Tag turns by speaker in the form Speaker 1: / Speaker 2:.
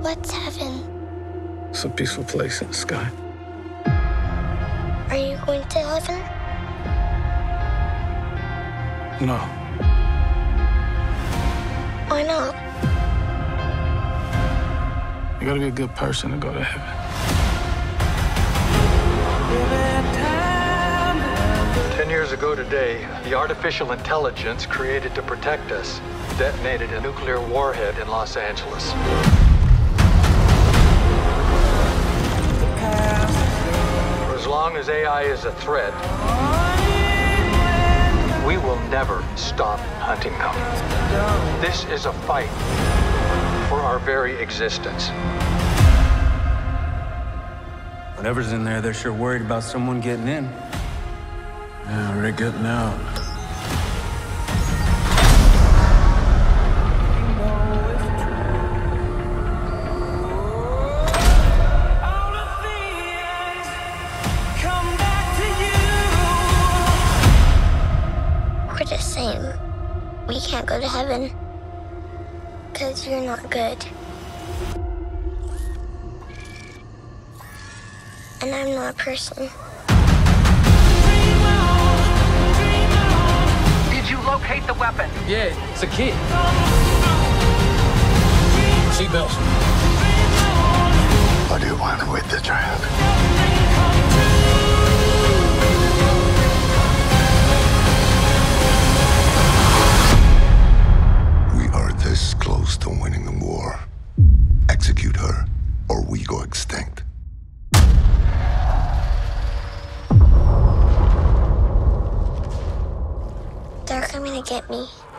Speaker 1: What's heaven?
Speaker 2: It's a peaceful place in the sky.
Speaker 1: Are you going to heaven?
Speaker 2: No.
Speaker 1: Why not?
Speaker 2: You gotta be a good person to go to heaven.
Speaker 3: Ten years ago today, the artificial intelligence created to protect us detonated a nuclear warhead in Los Angeles. AI is a threat, we will never stop hunting them. This is a fight for our very existence.
Speaker 4: Whatever's in there, they're sure worried about someone getting in.
Speaker 2: Yeah, we're getting out.
Speaker 1: Same. We can't go to heaven. Because you're not good. And I'm not a person.
Speaker 5: Did you locate the weapon?
Speaker 4: Yeah, it's a kid.
Speaker 2: Seatbelts.
Speaker 6: What do you want with the child? get me.